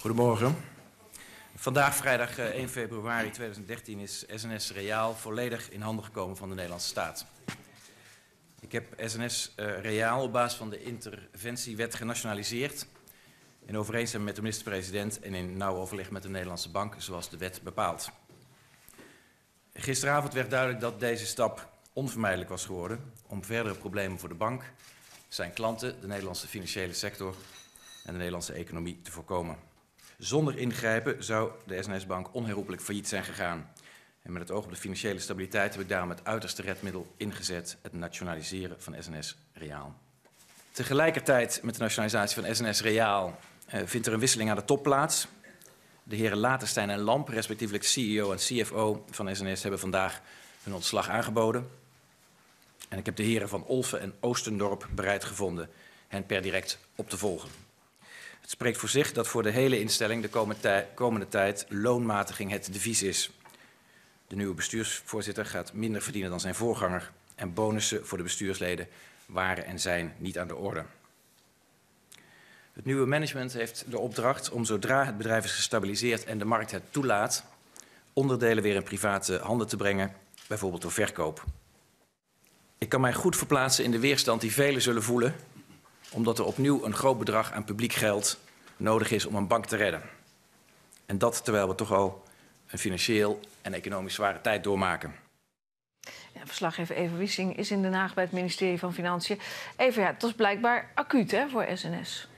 Goedemorgen. Vandaag, vrijdag 1 eh, februari 2013, is SNS Reaal volledig in handen gekomen van de Nederlandse staat. Ik heb SNS eh, Reaal op basis van de interventiewet genationaliseerd. In overeenstemming met de minister-president en in nauw overleg met de Nederlandse bank, zoals de wet bepaalt. Gisteravond werd duidelijk dat deze stap onvermijdelijk was geworden om verdere problemen voor de bank, zijn klanten, de Nederlandse financiële sector en de Nederlandse economie te voorkomen. Zonder ingrijpen zou de SNS-bank onherroepelijk failliet zijn gegaan. En met het oog op de financiële stabiliteit heb ik daarom het uiterste redmiddel ingezet, het nationaliseren van SNS Reaal. Tegelijkertijd met de nationalisatie van SNS Reaal eh, vindt er een wisseling aan de top plaats. De heren Laterstein en Lamp, respectievelijk CEO en CFO van SNS, hebben vandaag hun ontslag aangeboden. En ik heb de heren van Olfen en Oostendorp bereid gevonden hen per direct op te volgen. Het spreekt voor zich dat voor de hele instelling de komende tijd loonmatiging het devies is. De nieuwe bestuursvoorzitter gaat minder verdienen dan zijn voorganger en bonussen voor de bestuursleden waren en zijn niet aan de orde. Het nieuwe management heeft de opdracht om zodra het bedrijf is gestabiliseerd en de markt het toelaat, onderdelen weer in private handen te brengen, bijvoorbeeld door verkoop. Ik kan mij goed verplaatsen in de weerstand die velen zullen voelen, omdat er opnieuw een groot bedrag aan publiek geld nodig is om een bank te redden. En dat terwijl we toch al een financieel en economisch zware tijd doormaken. Ja, verslaggever Eva Wissing is in Den Haag bij het ministerie van Financiën. Even, ja, het was blijkbaar acuut hè, voor SNS.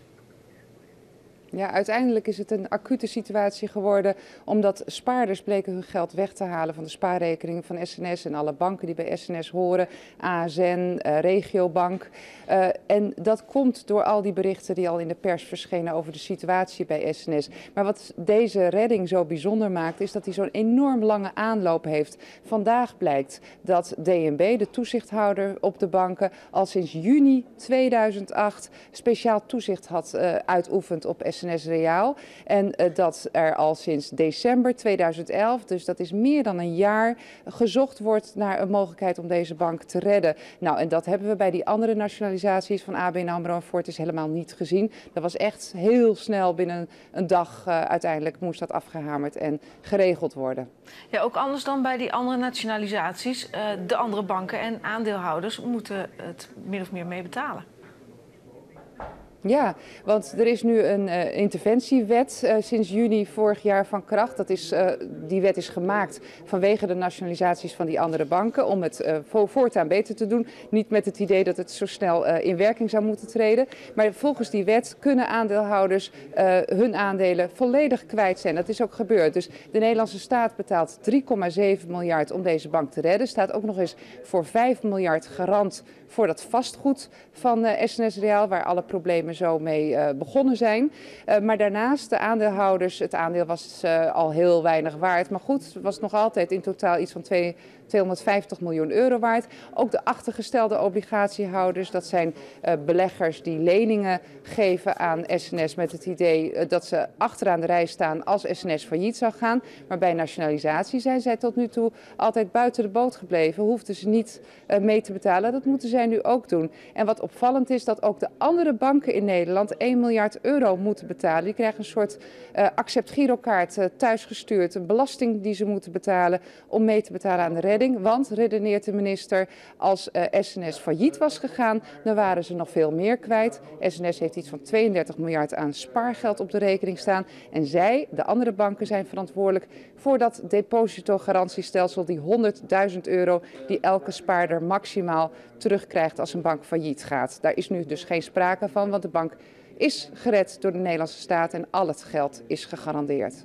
Ja, uiteindelijk is het een acute situatie geworden omdat spaarders bleken hun geld weg te halen van de spaarrekeningen van SNS en alle banken die bij SNS horen, ASN, uh, Regiobank. Uh, en dat komt door al die berichten die al in de pers verschenen over de situatie bij SNS. Maar wat deze redding zo bijzonder maakt is dat hij zo'n enorm lange aanloop heeft. Vandaag blijkt dat DNB, de toezichthouder op de banken, al sinds juni 2008 speciaal toezicht had uh, uitoefend op SNS. SNS. En uh, dat er al sinds december 2011, dus dat is meer dan een jaar, gezocht wordt naar een mogelijkheid om deze bank te redden. Nou, en dat hebben we bij die andere nationalisaties van ABN AMRO en Fortis helemaal niet gezien. Dat was echt heel snel binnen een dag uh, uiteindelijk moest dat afgehamerd en geregeld worden. Ja, ook anders dan bij die andere nationalisaties. Uh, de andere banken en aandeelhouders moeten het min of meer mee betalen. Ja, want er is nu een uh, interventiewet uh, sinds juni vorig jaar van kracht. Dat is, uh, die wet is gemaakt vanwege de nationalisaties van die andere banken om het voortaan beter te doen. Niet met het idee dat het zo snel in werking zou moeten treden. Maar volgens die wet kunnen aandeelhouders hun aandelen volledig kwijt zijn. Dat is ook gebeurd. Dus de Nederlandse staat betaalt 3,7 miljard om deze bank te redden. Staat ook nog eens voor 5 miljard garant voor dat vastgoed van SNS Reaal, waar alle problemen zo mee uh, begonnen zijn. Uh, maar daarnaast de aandeelhouders, het aandeel was uh, al heel weinig waard. Maar goed, het was nog altijd in totaal iets van 2, 250 miljoen euro waard. Ook de achtergestelde obligatiehouders, dat zijn beleggers die leningen geven aan SNS met het idee dat ze achteraan de rij staan als SNS failliet zou gaan. Maar bij nationalisatie zijn zij tot nu toe altijd buiten de boot gebleven. Hoefden ze niet mee te betalen. Dat moeten zij nu ook doen. En wat opvallend is dat ook de andere banken in in Nederland 1 miljard euro moeten betalen. Die krijgen een soort uh, accept girokaart uh, thuisgestuurd. Een belasting die ze moeten betalen om mee te betalen aan de redding. Want, redeneert de minister, als uh, eh, SNS failliet was gegaan, dan waren ze nog veel meer kwijt. SNS heeft iets van 32 miljard aan spaargeld op de rekening staan. En zij, de andere banken, zijn verantwoordelijk voor dat depositogarantiestelsel, die 100.000 euro die elke spaarder maximaal terugkrijgt als een bank failliet gaat. Daar is nu dus geen sprake van, want de bank is gered door de Nederlandse staat en al het geld is gegarandeerd.